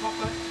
Pop.